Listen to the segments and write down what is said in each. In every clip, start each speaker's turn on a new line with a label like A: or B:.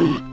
A: Ugh.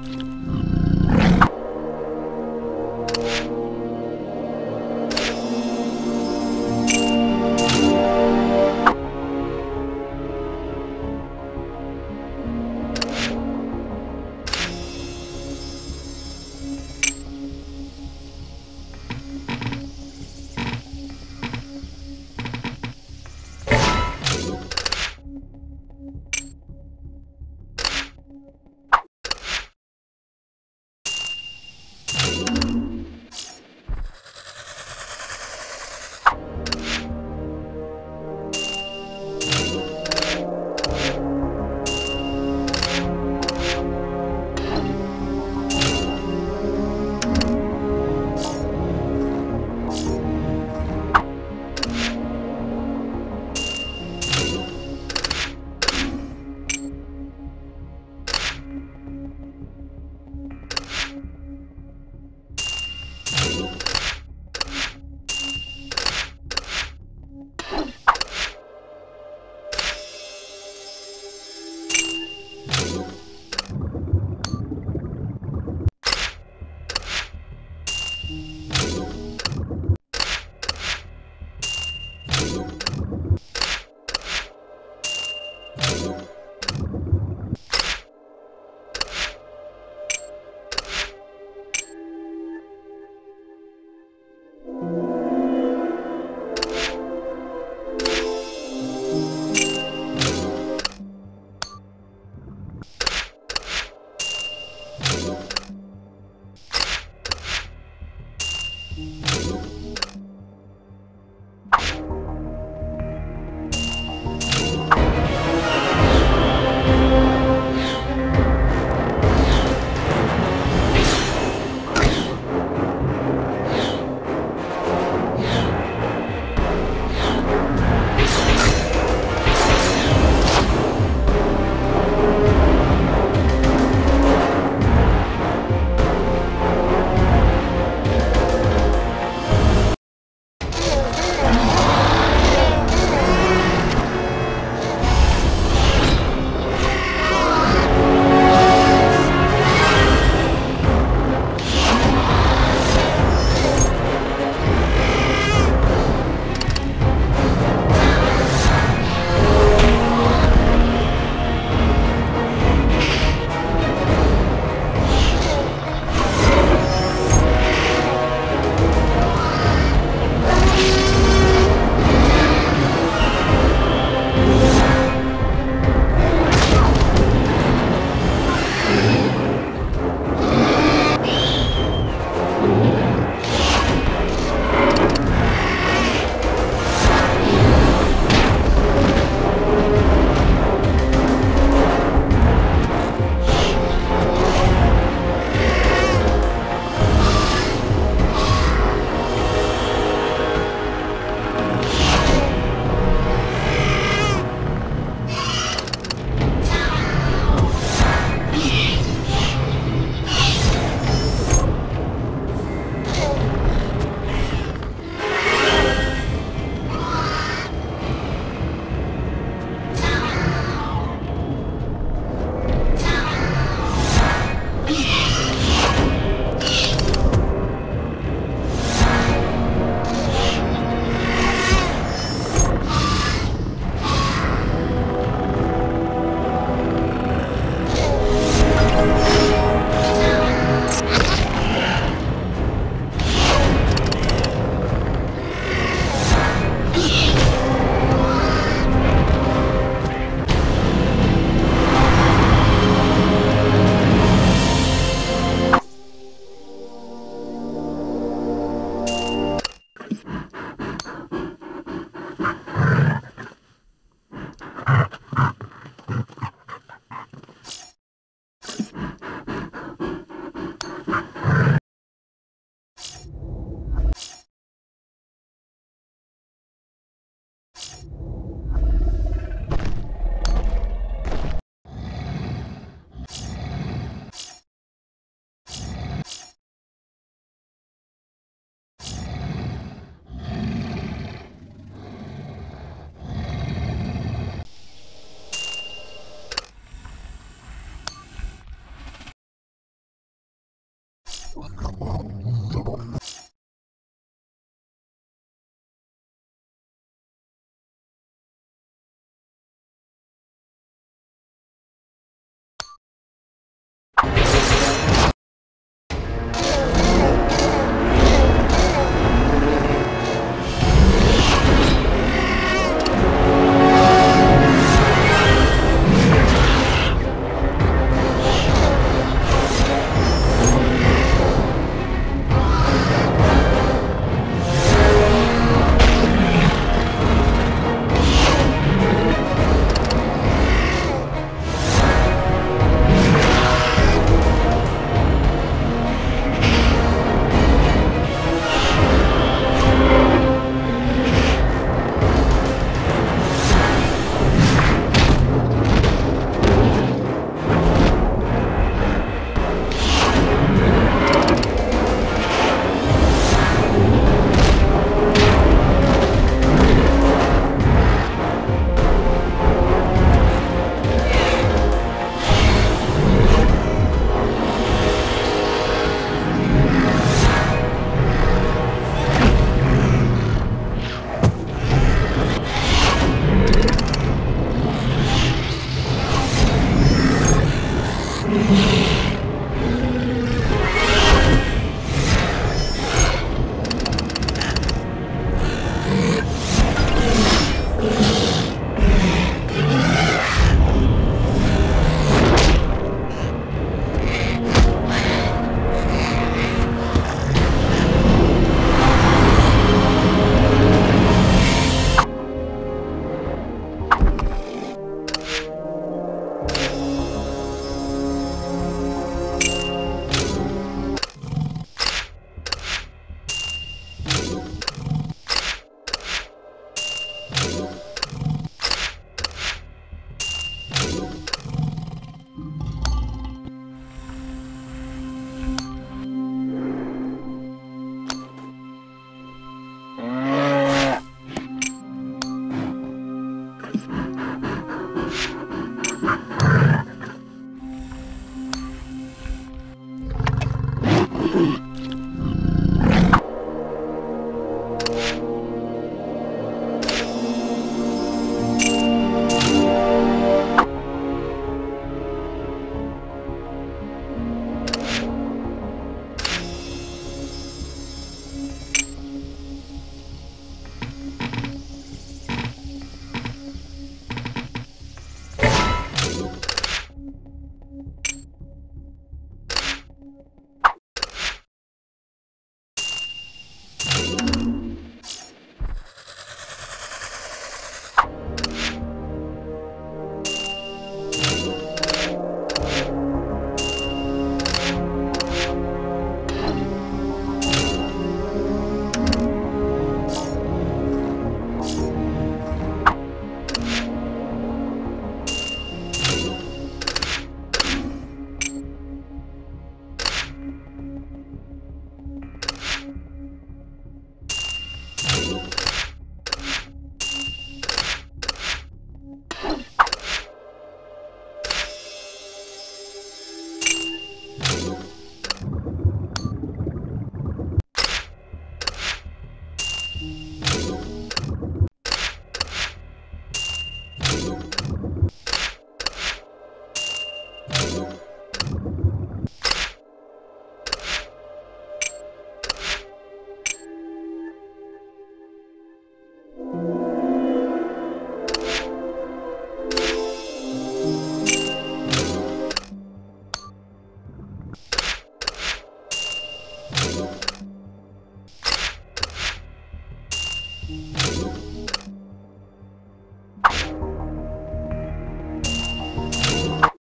B: Ha ha!